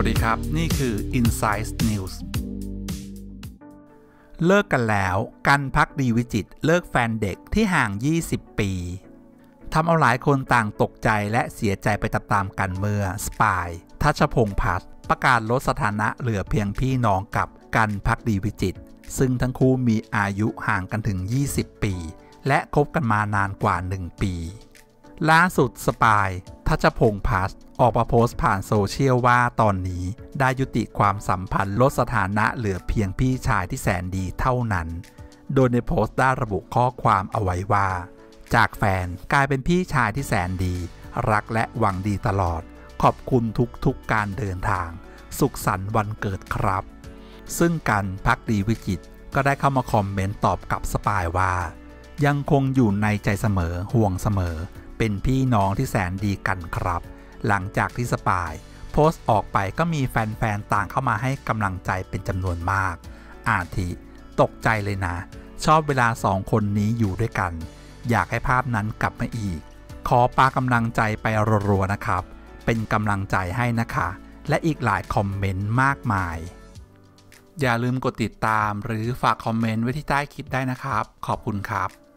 วัสดีครับ นี่คือ Insight News เลิกกันแล้ว กันพักดีวิจิตเลิกแฟนเด็กที่ห่าง 20 ปีทำเอาหลายคนต่างตกใจและเสียใจไปตามๆกันเมื่อสปาย ทัชพงษ์พัฒน์ประกาศลดสถานะเหลือเพียงพี่น้องกับกันพักดีวิจิต ซึ่งทั้งคู่มีอายุห่างกันถึง 20 ปี และคบกันมานานกว่า 1 ปี ล่าสุดสปาย ทัชพงษ์พัฒน์ออกมาโพสต์ผ่านโซเชียลว่าตอนนี้ได้ยุติความสัมพันธ์ลดสถานะเหลือเพียงพี่ชายที่แสนดีเท่านั้น โดยในโพสต์ได้ระบุข้อความเอาไว้ว่า จากแฟนกลายเป็นพี่ชายที่แสนดี รักและหวังดีตลอด ขอบคุณทุกๆกการเดินทาง สุขสันต์วันเกิดครับ ซึ่งกันพักดีวิจิตก็ได้เข้ามาคอมเมนต์ตอบกับสปายว่า ยังคงอยู่ในใจเสมอห่วงเสมอ เป็นพี่น้องที่แสนดีกันครับ หลังจากที่สปาย โพสต์ออกไปก็มีแฟนๆ ต่างเข้ามาให้กำลังใจเป็นจำนวนมาก อาทิ ตกใจเลยนะ ชอบเวลาสองคนนี้อยู่ด้วยกัน อยากให้ภาพนั้นกลับมาอีก ขอปากำลังใจไปรัวๆนะครับ เป็นกำลังใจให้นะคะ และอีกหลายคอมเมนต์มากมาย อย่าลืมกดติดตามหรือฝากคอมเมนต์ไว้ที่ใต้คลิปได้นะครับ ขอบคุณครับ